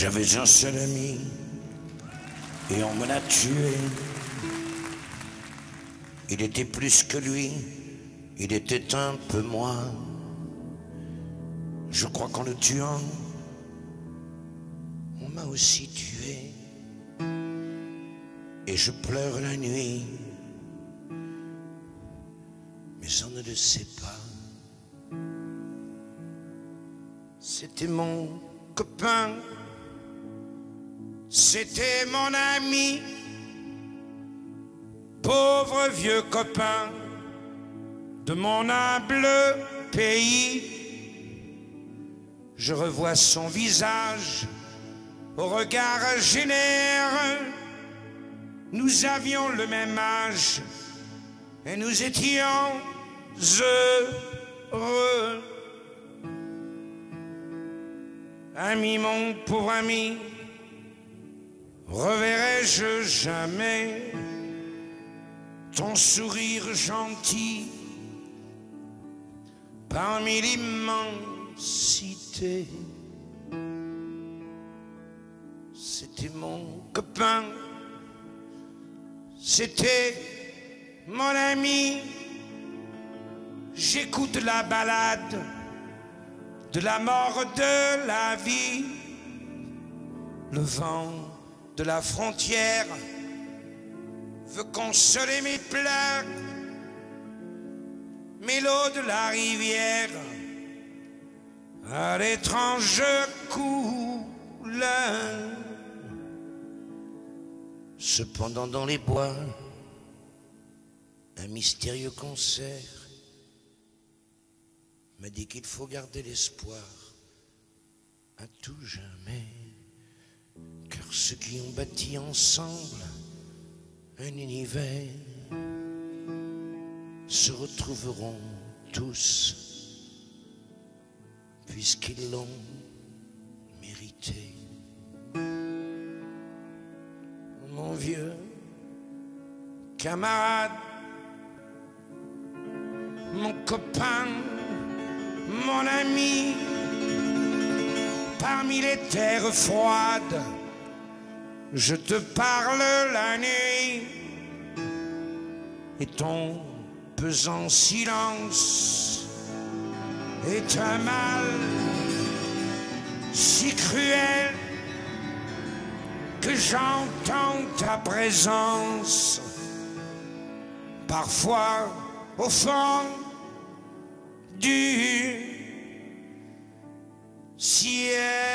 J'avais un seul ami et on me l'a tué. Il était plus que lui, il était un peu moins. Je crois qu'en le tuant, on m'a aussi tué. Et je pleure la nuit, mais on ne le sait pas. C'était mon copain c'était mon ami, pauvre vieux copain de mon humble pays. Je revois son visage au regard généreux. Nous avions le même âge et nous étions heureux. Ami, mon pauvre ami, Reverrai-je jamais ton sourire gentil? Parmi l'immensité C'était mon copain, c'était mon ami. J'écoute la balade de la mort de la vie, le vent de la frontière veut consoler mes pleurs, mais l'eau de la rivière à l'étrange couleur. Cependant dans les bois, un mystérieux concert m'a dit qu'il faut garder l'espoir à tout jamais. Car ceux qui ont bâti ensemble un univers se retrouveront tous, puisqu'ils l'ont mérité. Mon vieux camarade, mon copain, mon ami, parmi les terres froides, je te parle la nuit et ton pesant silence est un mal si cruel que j'entends ta présence parfois au fond du ciel.